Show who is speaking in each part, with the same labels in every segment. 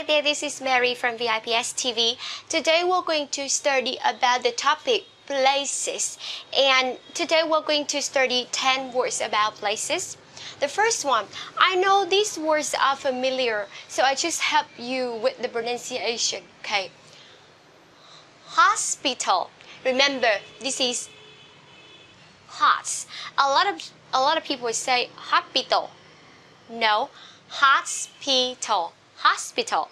Speaker 1: Hi there, this is Mary from VIPS TV. Today we're going to study about the topic places. And today we're going to study 10 words about places. The first one, I know these words are familiar, so I just help you with the pronunciation. Okay. Hospital. Remember, this is hearts. A lot of a lot of people say hospital. No, hospital, hospital,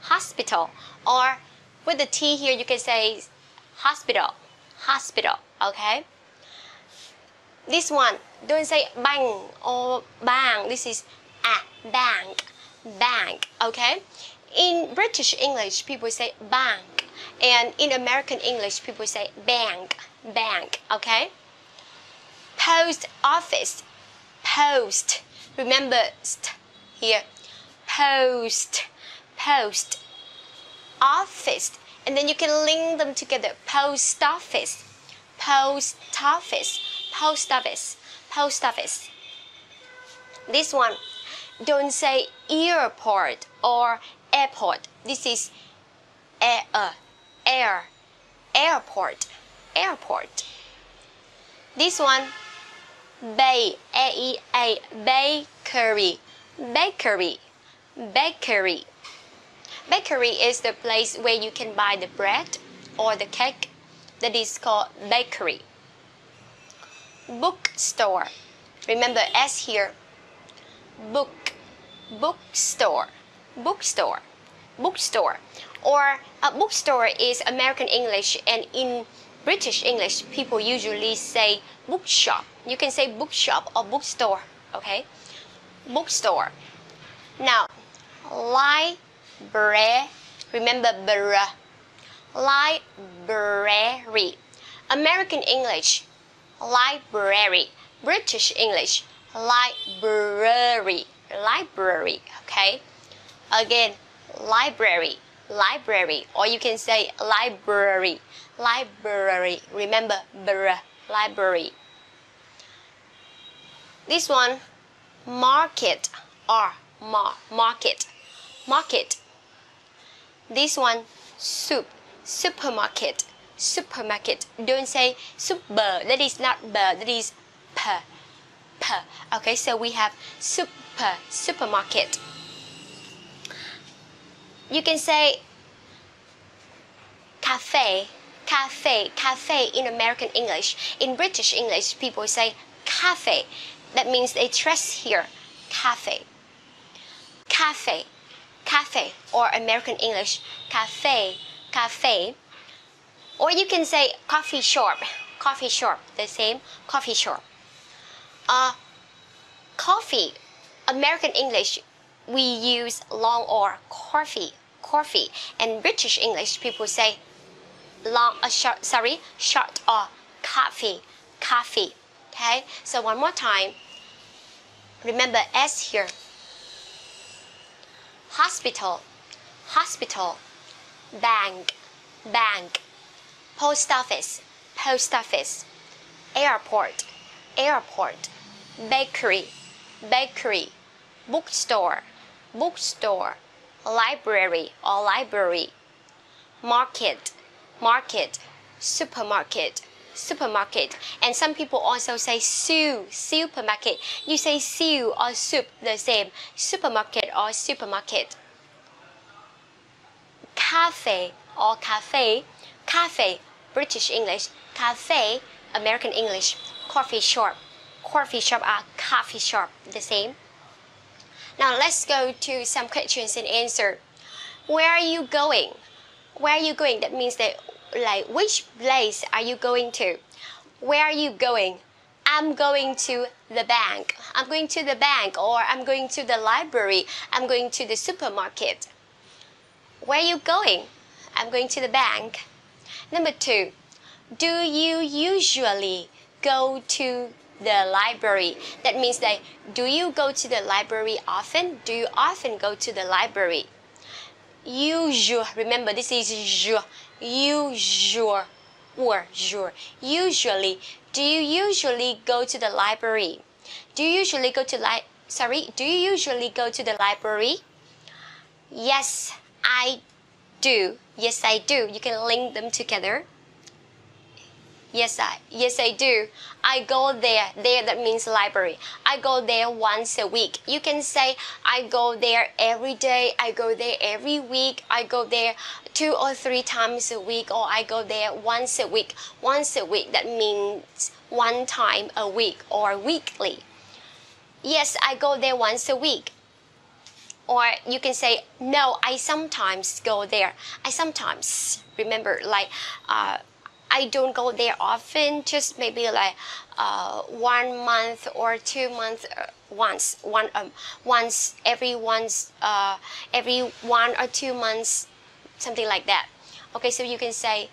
Speaker 1: hospital. Or with the T here, you can say hospital, hospital. Okay. This one, don't say bang or bang. This is a bank, bank. Okay. In British English, people say bank, and in American English, people say bank, bank. Okay post office post remember st here post post office. And then you can link them together. Post office post office post office post office. This one don't say airport or airport. This is air air airport airport. This one Bay, A-E-A, bakery, bakery, bakery. Bakery is the place where you can buy the bread or the cake that is called bakery. Bookstore. Remember S here. Book, bookstore, bookstore, bookstore. Or a bookstore is American English and in British English, people usually say bookshop. You can say bookshop or bookstore, okay? Bookstore. Now, library. Remember bra. Library. American English, library. British English, library. Library, okay? Again, library library or you can say library library remember br library this one market or mar market market. This one soup. Supermarket. Supermarket. Don't say super. That is not b. That is per, p. Okay so we have super supermarket. You can say cafe, cafe, cafe in American English. In British English, people say cafe. That means they dress here, cafe. Cafe, cafe, or American English, cafe, cafe. Or you can say coffee shop, coffee shop, the same, coffee shop. Uh, coffee, American English, we use long or coffee, coffee. And British English people say long, uh, short, sorry, short or coffee, coffee. Okay, so one more time. Remember S here. Hospital, hospital, bank, bank, post office, post office, airport, airport, bakery, bakery, bookstore, bookstore, library or library, market, market, supermarket, supermarket. And some people also say su, supermarket. You say su or soup the same, supermarket or supermarket. Cafe or cafe, cafe, British English, cafe, American English, coffee shop. Coffee shop are coffee shop, the same. Now let's go to some questions and answer. Where are you going? Where are you going? That means that like which place are you going to? Where are you going? I'm going to the bank. I'm going to the bank or I'm going to the library. I'm going to the supermarket. Where are you going? I'm going to the bank. Number two, do you usually go to the library. That means that do you go to the library often? Do you often go to the library? Usual. Remember, this is usual. Usual. Or usual. Usually. Do you usually go to the library? Do you usually go to li- sorry? Do you usually go to the library? Yes, I do. Yes, I do. You can link them together. Yes, I yes I do. I go there. There that means library. I go there once a week. You can say I go there every day. I go there every week. I go there two or three times a week or I go there once a week. Once a week that means one time a week or weekly. Yes, I go there once a week. Or you can say, no, I sometimes go there. I sometimes remember, like, uh, I don't go there often, just maybe like uh, one month or two months uh, once, one um, once every once uh, every one or two months, something like that. Okay, so you can say,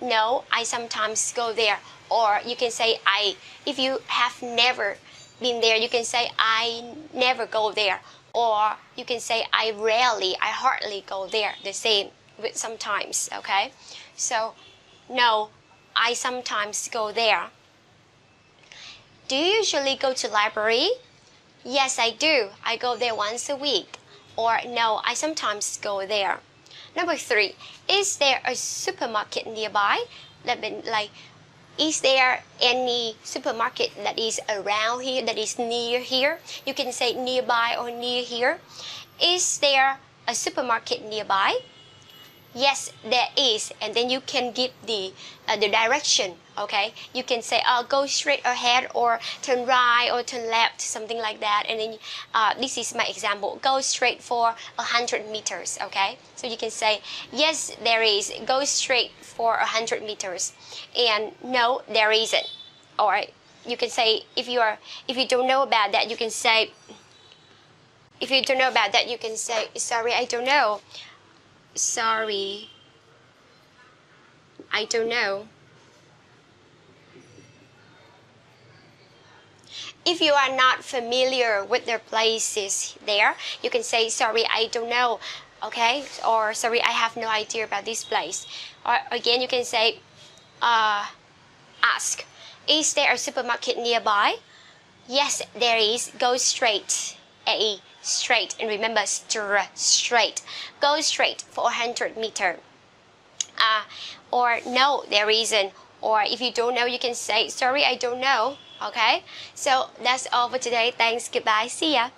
Speaker 1: no, I sometimes go there, or you can say I. If you have never been there, you can say I never go there, or you can say I rarely, I hardly go there. The same with sometimes. Okay, so no, I sometimes go there. Do you usually go to library? Yes, I do. I go there once a week. Or no, I sometimes go there. Number three, is there a supermarket nearby? That means like, is there any supermarket that is around here, that is near here? You can say nearby or near here. Is there a supermarket nearby? Yes there is. And then you can give the uh, the direction okay? You can say uh, go straight ahead or turn right or turn left something like that. And then uh, this is my example. Go straight for 100 meters okay? So you can say yes there is. Go straight for 100 meters. And no there isn't. Or you can say if you are if you don't know about that you can say if you don't know about that you can say sorry i don't know Sorry. I don't know. If you are not familiar with the places there, you can say, sorry, I don't know, okay? Or sorry, I have no idea about this place. Or again, you can say, uh, ask, is there a supermarket nearby? Yes, there is. Go straight. A straight and remember straight. Go straight for 100 meter. Uh, or no there isn't or if you don't know you can say sorry I don't know. Okay? So that's all for today. Thanks. Goodbye. See ya